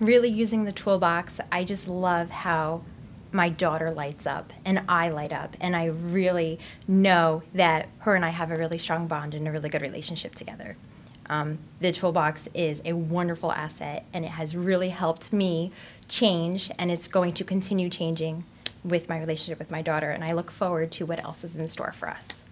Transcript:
Really using the toolbox, I just love how my daughter lights up and I light up. And I really know that her and I have a really strong bond and a really good relationship together. Um, the toolbox is a wonderful asset and it has really helped me change and it's going to continue changing with my relationship with my daughter. And I look forward to what else is in store for us.